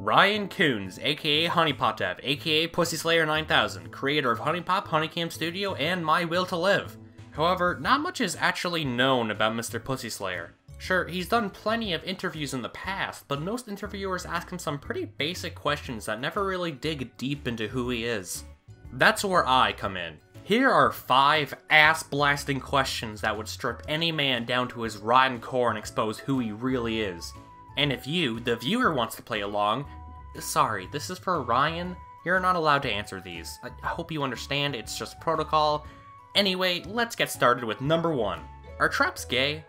Ryan Koons, aka HuniePopDev, aka Pussy Slayer 9000, creator of HuniePop, Honeycam Studio, and My Will to Live. However, not much is actually known about Mr. Pussy Slayer. Sure, he's done plenty of interviews in the past, but most interviewers ask him some pretty basic questions that never really dig deep into who he is. That's where I come in. Here are five ass blasting questions that would strip any man down to his rotten core and expose who he really is. And if you, the viewer, wants to play along, sorry, this is for Ryan. You're not allowed to answer these. I hope you understand, it's just protocol. Anyway, let's get started with number one. Are traps gay?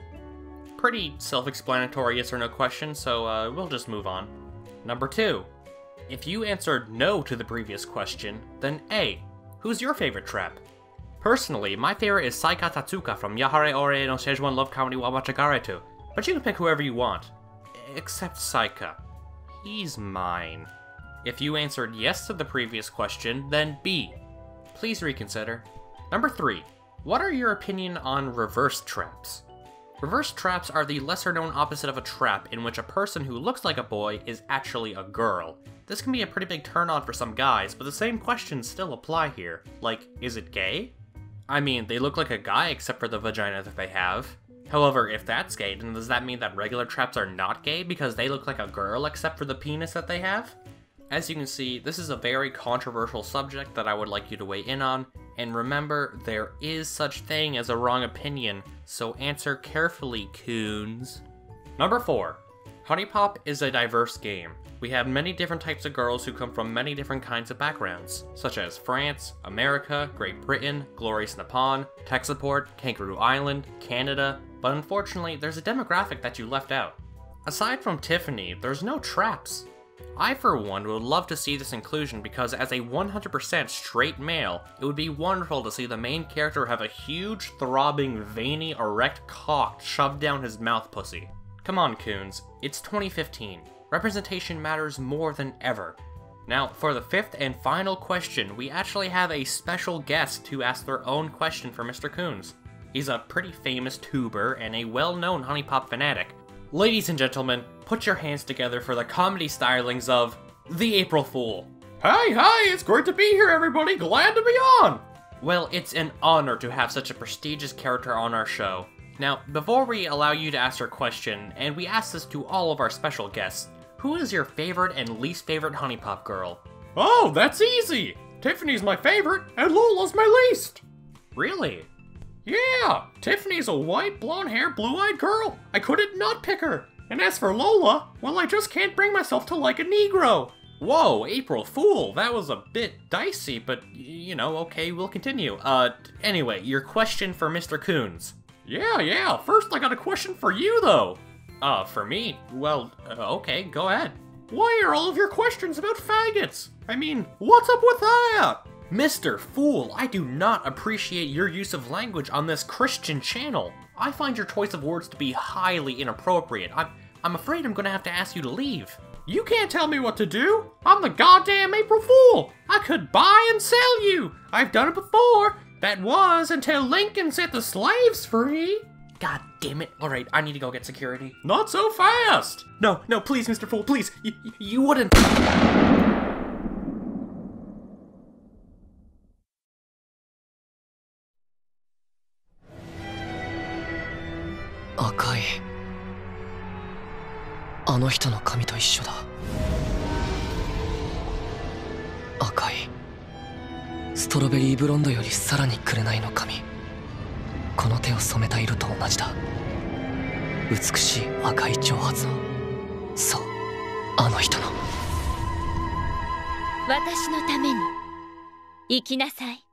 Pretty self-explanatory yes or no question, so uh, we'll just move on. Number two. If you answered no to the previous question, then A. Who's your favorite trap? Personally, my favorite is Saika Totsuka from Yahari Ore no Szechuan Love Comedy wa Machagaretu, but you can pick whoever you want. Except Saika. He's mine. If you answered yes to the previous question, then B. Please reconsider. Number 3. What are your opinion on reverse traps? Reverse traps are the lesser known opposite of a trap in which a person who looks like a boy is actually a girl. This can be a pretty big turn on for some guys, but the same questions still apply here. Like, is it gay? I mean, they look like a guy except for the vagina that they have. However, if that's gay, then does that mean that regular traps are not gay because they look like a girl except for the penis that they have? As you can see, this is a very controversial subject that I would like you to weigh in on, and remember, there is such thing as a wrong opinion, so answer carefully, Koons. Number 4. HuniePop is a diverse game. We have many different types of girls who come from many different kinds of backgrounds, such as France, America, Great Britain, Glorious Nippon, Tech Support, Kangaroo Island, Canada, but unfortunately, there's a demographic that you left out. Aside from Tiffany, there's no traps. I, for one, would love to see this inclusion because as a 100% straight male, it would be wonderful to see the main character have a huge, throbbing, veiny, erect cock shoved down his mouth pussy. Come on, Koons, it's 2015. Representation matters more than ever. Now, for the fifth and final question, we actually have a special guest to ask their own question for Mr. Koons. He's a pretty famous tuber and a well-known HuniePop fanatic. Ladies and gentlemen, put your hands together for the comedy stylings of The April Fool. Hi, hi, it's great to be here, everybody. Glad to be on. Well, it's an honor to have such a prestigious character on our show. Now, before we allow you to ask your question, and we ask this to all of our special guests, who is your favorite and least favorite HuniePop girl? Oh, that's easy. Tiffany's my favorite, and Lola's my least. Really? Yeah, Tiffany's a white, blonde hair, blue eyed girl. I couldn't not pick her. And as for Lola, well, I just can't bring myself to like a Negro. Whoa, April Fool, that was a bit dicey, but you know, okay, we'll continue. Uh, anyway, your question for Mr. Koons. Yeah, yeah, first I got a question for you though. Uh, for me? Well, uh, okay, go ahead. Why are all of your questions about faggots? I mean, what's up with that? Mr. Fool, I do not appreciate your use of language on this Christian channel. I find your choice of words to be highly inappropriate. I'm, I'm afraid I'm gonna have to ask you to leave. You can't tell me what to do. I'm the goddamn April Fool. I could buy and sell you. I've done it before. That was until Lincoln set the slaves free. God damn it. Alright, I need to go get security. Not so fast. No, no, please, Mr. Fool, please. You, you wouldn't. 赤いあの人の髪と一緒だ。赤い。ストロベリーブロンドよりさらに紅の髪この手を染めた色と同じだ。美しい赤い長髪の。そう。あの人の。私のために。生きなさい。